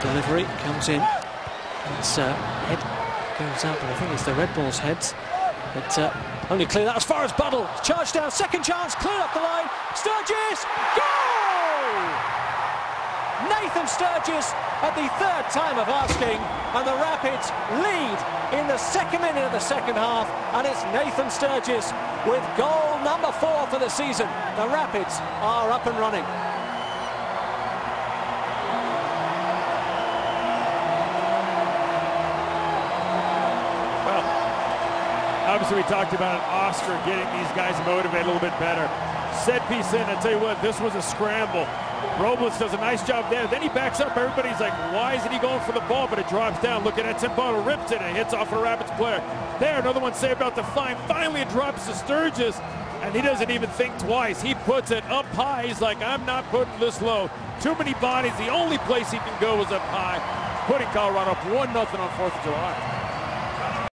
Delivery comes in. It's uh, head goes out, but I think it's the Red Bulls' heads. But uh, only clear that as far as Buddle. Charge down, second chance, clear up the line. Sturgis, goal! Nathan Sturgis at the third time of asking, and the Rapids lead in the second minute of the second half, and it's Nathan Sturgis with goal number four for the season. The Rapids are up and running. Obviously we talked about Oscar getting these guys motivated a little bit better. Set piece in, I tell you what, this was a scramble. Robles does a nice job there. Then he backs up. Everybody's like, why isn't he going for the ball? But it drops down. Looking at. Tim Buddle rips it and hits off a Rapids player. There, another one saved out the fine. Finally, it drops to Sturgis, and he doesn't even think twice. He puts it up high. He's like, I'm not putting this low. Too many bodies. The only place he can go is up high, putting Colorado up 1 0 on 4th of July.